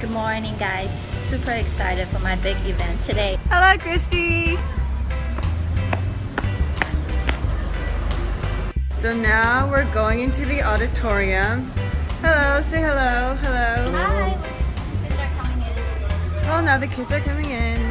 Good morning guys. Super excited for my big event today. Hello, Christie. So now we're going into the auditorium. Hello, say hello, hello. Hi. Kids are coming in. Oh, now the kids are coming in.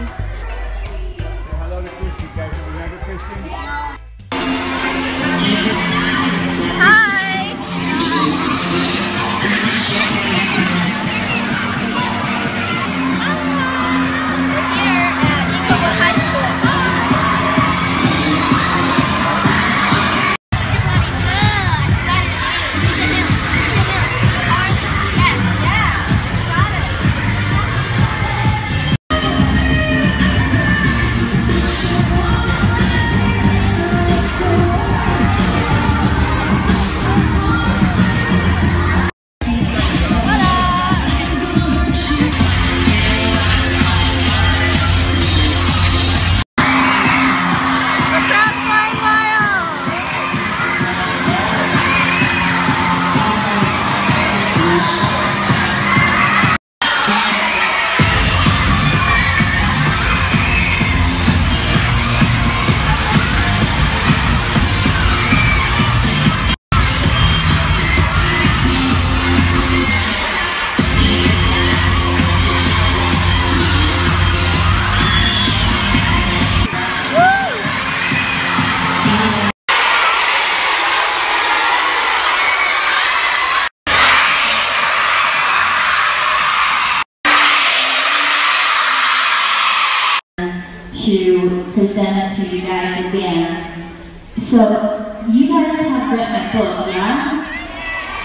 To present it to you guys again. So, you guys have read my book, yeah?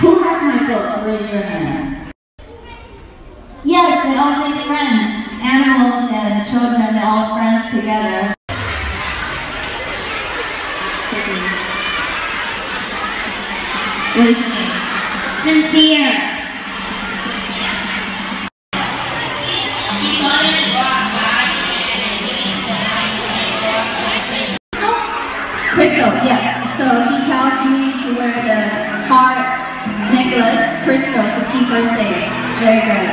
Who has my book? Raise your hand. Yes, they all make friends. Animals and children, they're all friends together. Is your name? Sincere. Very good.